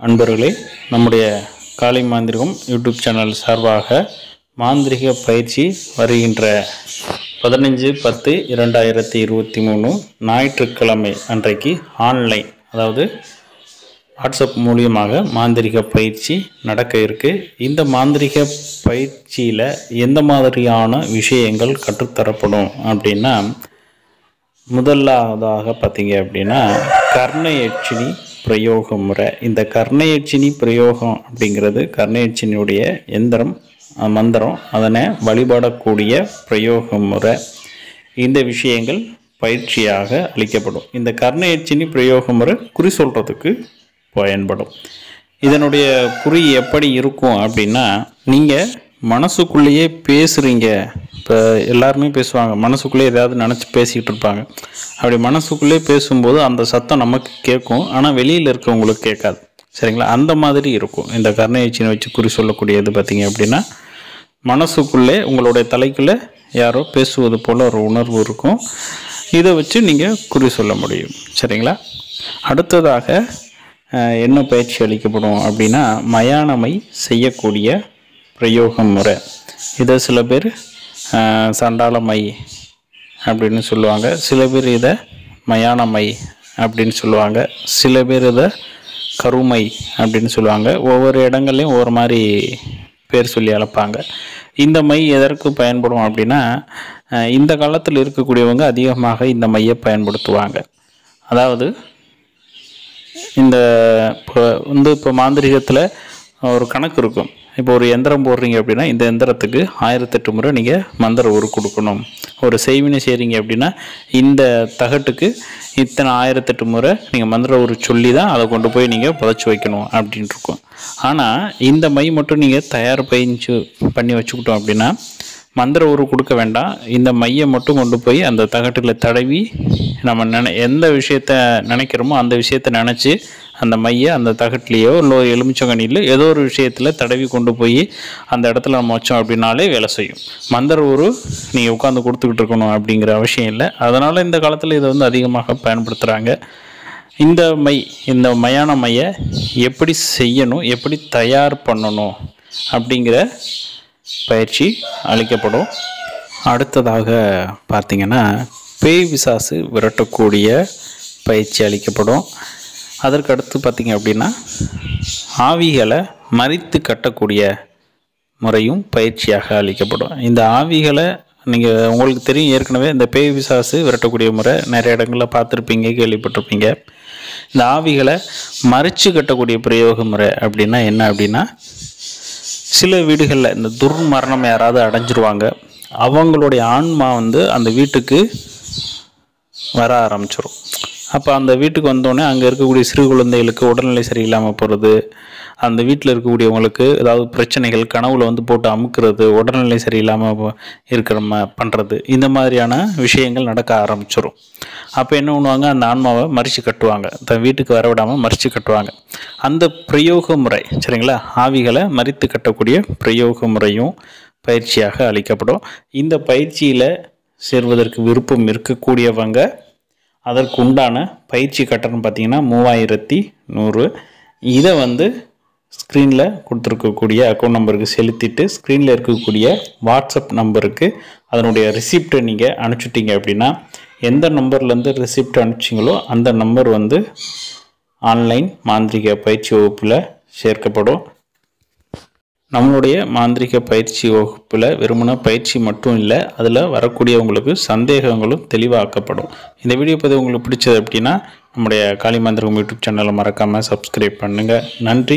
அன்பர்களே நம்முடைய காலை மாந்திரிகம் யூடியூப் சேனல் சார்பாக மாந்திரிக பயிற்சி வருகின்ற பதினஞ்சு பத்து இரண்டாயிரத்தி இருபத்தி மூணு ஞாயிற்றுக்கிழமை அன்றைக்கு ஆன்லைன் அதாவது வாட்ஸ்அப் மூலியமாக மாந்திரிக பயிற்சி நடக்க இருக்குது இந்த மாந்திரிக பயிற்சியில் எந்த மாதிரியான விஷயங்கள் கற்றுத்தரப்படும் அப்படின்னா முதலாவதாக பார்த்தீங்க அப்படின்னா கர்ணயட்சினி பிரயோக முறை. இந்த கர்ணயட்சினி பிரயோகம் அப்படிங்கிறது கர்ணயட்சினியுடைய எந்திரம் மந்திரம். அதனை வழிபடக்கூடிய பிரயோக முறை. இந்த விஷயங்கள் பயிற்சியாக அளிக்கப்படும். இந்த கர்ணயட்சினி பிரயோக முறை குறி சொல்கிறதுக்கு பயன்படும். இதனுடைய குறி எப்படி இருக்கும் அப்படின்னா நீங்கள் மனசுக்குள்ளேயே பேசுகிறீங்க இப்போ எல்லாருமே பேசுவாங்க. மனசுக்குள்ளே ஏதாவது நினச்சி பேசிக்கிட்டு இருப்பாங்க. அப்படி மனசுக்குள்ளேயே பேசும்போது அந்த சத்தம் நமக்கு கேட்கும். ஆனால் வெளியில் இருக்கவங்களுக்கு கேட்காது. சரிங்களா? அந்த மாதிரி இருக்கும். இந்த கர்ணயச்சினை வச்சு குறி சொல்லக்கூடியது பார்த்திங்க அப்படின்னா மனசுக்குள்ளே உங்களுடைய தலைக்குள்ளே யாரோ பேசுவது போல் ஒரு உணர்வு இருக்கும். இதை வச்சு நீங்கள் குறி சொல்ல முடியும். சரிங்களா? அடுத்ததாக என்ன பயிற்சி அளிக்கப்படும் அப்படின்னா மயானமை செய்யக்கூடிய பிரயோகம் முறை. இதை சில பேர் சண்டாள மை அப்படின்னு சொல்லுவாங்க. சில பேர் இதை மயான மை அப்படின்னு சொல்லுவாங்க. சில பேர் இதை கருமை அப்படின்னு சொல்லுவாங்க. ஒவ்வொரு இடங்கள்லையும் ஒவ்வொரு மாதிரி பேர் சொல்லி அழைப்பாங்க. இந்த மை எதற்கு பயன்படும் அப்படின்னா இந்த காலத்தில் இருக்கக்கூடியவங்க அதிகமாக இந்த மையை பயன்படுத்துவாங்க. அதாவது இந்த இப்போ வந்து இப்போ மாந்திரிகத்தில் ஒரு கணக்கு இருக்கும். இப்போ ஒரு எந்திரம் போடுறீங்க அப்படின்னா இந்த எந்திரத்துக்கு ஆயிரத்தெட்டு முறை நீங்கள் மந்திர உரு கொடுக்கணும். ஒரு செய்வினை செய்கிறீங்க அப்படின்னா இந்த தகட்டுக்கு இத்தனை ஆயிரத்தெட்டு முறை நீங்கள் மந்திர உரு சொல்லி தான் அதை கொண்டு போய் நீங்கள் புதைச்சி வைக்கணும் அப்படின்ட்டு இருக்கும். ஆனால் இந்த மை மட்டும் நீங்கள் தயார் பயிற்சி பண்ணி வச்சுக்கிட்டோம் அப்படின்னா மந்திர உரு கொடுக்க வேண்டாம். இந்த மையை மட்டும் கொண்டு போய் அந்த தகட்டில் தடவி நம்ம நினை எந்த விஷயத்த நினைக்கிறோமோ அந்த விஷயத்த நினச்சி அந்த மையை அந்த தகட்டிலேயோ இல்லை ஒரு எலுமிச்சங்கனியில் ஏதோ ஒரு விஷயத்தில் தடவி கொண்டு போய் அந்த இடத்துல நம்ம வச்சோம் அப்படின்னாலே வேலை செய்யும். மந்திர ஒரு நீங்கள் உட்காந்து கொடுத்துக்கிட்டு இருக்கணும் அப்படிங்கிற அவசியம் இல்லை. அதனால் இந்த காலத்தில் இதை வந்து அதிகமாக பயன்படுத்துகிறாங்க இந்த மை இந்த மயான மையை எப்படி செய்யணும் எப்படி தயார் பண்ணணும் அப்படிங்கிற பயிற்சி அளிக்கப்படும். அடுத்ததாக பார்த்திங்கன்னா பேய் விசாசு விரட்டக்கூடிய பயிற்சி அளிக்கப்படும். அதற்கு அடுத்து பார்த்தீங்க அப்படின்னா ஆவிகளை மறித்து கட்டக்கூடிய முறையும் பயிற்சியாக அளிக்கப்படும். இந்த ஆவிகளை நீங்கள் உங்களுக்கு தெரியும் ஏற்கனவே இந்த பேய் விசாசு விரட்டக்கூடிய முறை நிறைய இடங்களில் பார்த்துருப்பீங்க கேள்விப்பட்டிருப்பீங்க. இந்த ஆவிகளை மறித்து கட்டக்கூடிய பிரயோக முறை அப்படின்னா என்ன அப்படின்னா சில வீடுகளில் இந்த துர்மரணம் யாராவது அடைஞ்சிருவாங்க. அவங்களுடைய ஆன்மா வந்து அந்த வீட்டுக்கு வர ஆரம்பிச்சிடும் அப்போ அந்த வீட்டுக்கு வந்தோடனே அங்கே இருக்கக்கூடிய சிறு குழந்தைகளுக்கு உடல்நிலை சரியில்லாமல் போகிறது அந்த வீட்டில் இருக்கக்கூடியவங்களுக்கு ஏதாவது பிரச்சனைகள் கனவுல வந்து போட்டு அமுக்கிறது உடல்நிலை சரியில்லாமல் இருக்கிற ம பண்ணுறது இந்த மாதிரியான விஷயங்கள் நடக்க ஆரம்பிச்சிடும் அப்போ என்ன பண்ணுவாங்க? அந்த ஆன்மாவை மறித்து கட்டுவாங்க. தன் வீட்டுக்கு வரவிடாமல் மறித்து கட்டுவாங்க. அந்த பிரயோக முறை சரிங்களா? ஆவிகளை மறித்து கட்டக்கூடிய பிரயோக முறையும் பயிற்சியாக அளிக்கப்படும். இந்த பயிற்சியில் சேர்வதற்கு விருப்பம் இருக்கக்கூடியவங்க அதற்கு உண்டான பயிற்சி கட்டணம் பார்த்தீங்கன்னா மூவாயிரத்தி நூறு. இதை வந்து ஸ்க்ரீனில் கொடுத்துருக்கக்கூடிய அக்கௌண்ட் நம்பருக்கு செலுத்திட்டு ஸ்க்ரீனில் இருக்கக்கூடிய வாட்ஸ்அப் நம்பருக்கு அதனுடைய ரிசிப்டை நீங்கள் அனுப்பிச்சிட்டிங்க அப்படின்னா எந்த நம்பர்லேருந்து ரிசிப்ட் அனுப்பிச்சிங்களோ அந்த நம்பர் வந்து ஆன்லைன் மாந்திரிக பயிற்சி வகுப்பில் சேர்க்கப்படும். நம்மளுடைய மாந்திரிக பயிற்சி வகுப்பில் வெறுமன பயிற்சி மட்டும் இல்லை அதில் வரக்கூடியவங்களுக்கு சந்தேகங்களும் தெளிவாக்கப்படும். இந்த வீடியோ பதிவு உங்களுக்கு பிடிச்சது அப்படின்னா நம்முடைய காளி மாந்திரகம் யூடியூப் சேனலை மறக்காமல் சப்ஸ்கிரைப் பண்ணுங்கள் நன்றி.